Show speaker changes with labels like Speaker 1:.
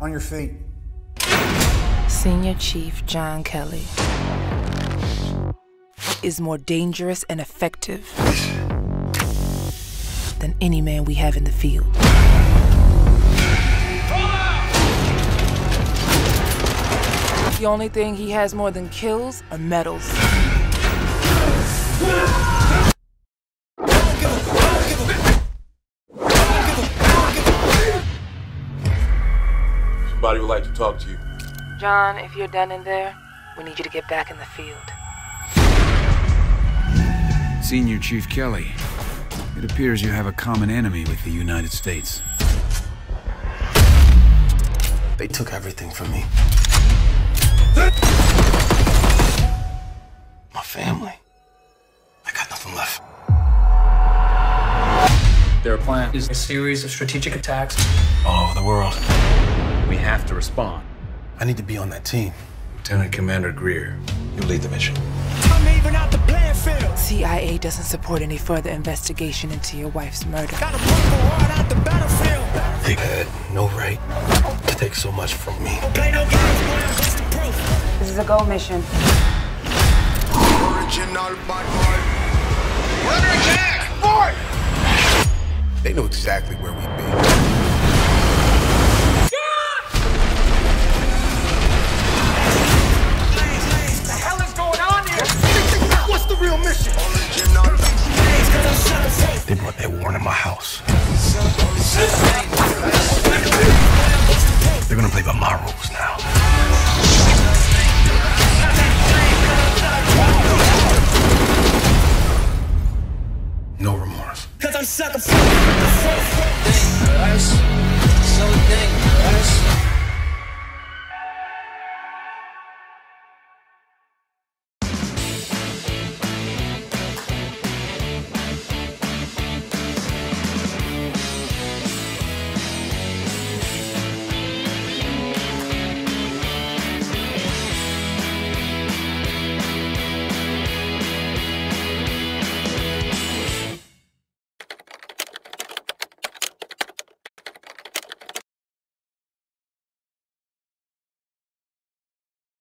Speaker 1: On your feet.
Speaker 2: Senior Chief John Kelly is more dangerous and effective than any man we have in the field. The only thing he has more than kills are medals.
Speaker 3: Somebody would like to talk to you.
Speaker 2: John, if you're done in there, we need you to get back in the field.
Speaker 4: Senior Chief Kelly, it appears you have a common enemy with the United States.
Speaker 5: They took everything from me. My family. I got nothing left.
Speaker 6: Their plan is a series of strategic attacks
Speaker 5: all over the world.
Speaker 6: We have to respond.
Speaker 5: I need to be on that team.
Speaker 3: Lieutenant Commander Greer, you lead the mission.
Speaker 7: I'm even out the playing field.
Speaker 2: CIA doesn't support any further investigation into your wife's murder.
Speaker 7: Got a purple heart out the battlefield.
Speaker 5: They had no right to take so much from me.
Speaker 7: Play no games, boy, I'm proof.
Speaker 2: This is a go mission.
Speaker 8: Original bad. Runner Jack! Boy!
Speaker 5: They know exactly where we'd be. They're gonna play by my rules now. No remorse.
Speaker 7: Cause I'm sucker.